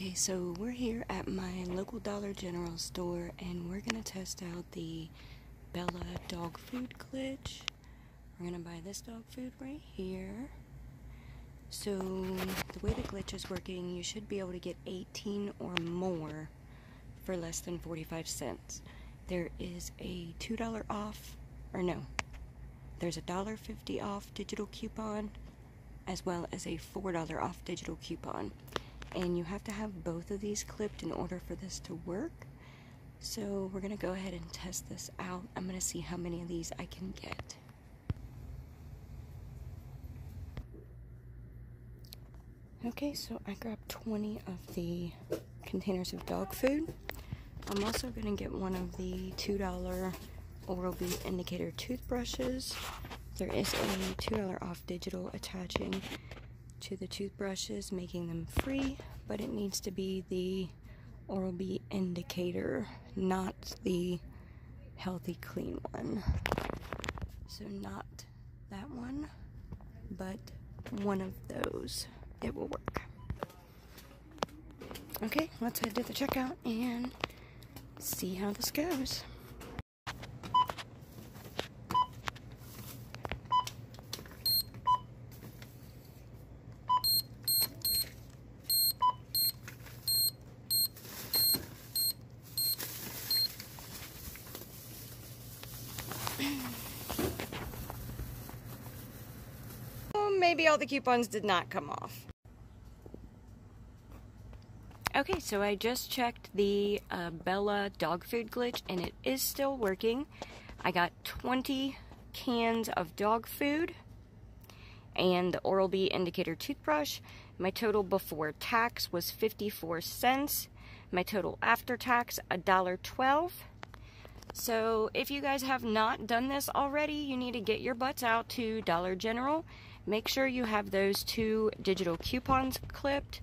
Okay, so we're here at my local Dollar General store and we're to test out the Bella dog food glitch. We're to buy this dog food right here. So, the way the glitch is working, you should be able to get 18 or more for less than 45 cents. There is a $2 off, or no, there's a $1.50 off digital coupon as well as a $4 off digital coupon and you have to have both of these clipped in order for this to work. So we're going to go ahead and test this out. I'm going to see how many of these I can get. Okay, so I grabbed 20 of the containers of dog food. I'm also going to get one of the $2 Oral-B indicator toothbrushes. There is a $2 off digital attaching to the toothbrushes, making them free, but it needs to be the Oral-B indicator, not the healthy clean one. So not that one, but one of those. It will work. Okay, let's head to the checkout and see how this goes. Maybe all the coupons did not come off. Okay, so I just checked the uh, Bella dog food glitch and it is still working. I got 20 cans of dog food and the Oral-B indicator toothbrush. My total before tax was 54 cents. My total after tax, $1.12. So if you guys have not done this already, you need to get your butts out to Dollar General. Make sure you have those two digital coupons clipped.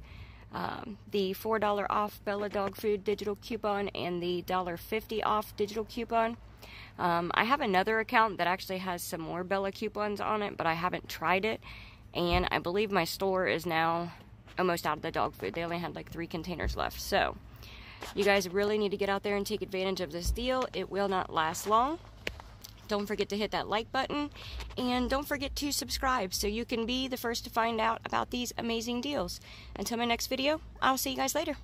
Um, the $4 off Bella Dog Food digital coupon and the $1.50 off digital coupon. Um, I have another account that actually has some more Bella coupons on it, but I haven't tried it. And I believe my store is now almost out of the dog food. They only had like three containers left. So, you guys really need to get out there and take advantage of this deal. It will not last long. Don't forget to hit that like button and don't forget to subscribe so you can be the first to find out about these amazing deals. Until my next video, I'll see you guys later.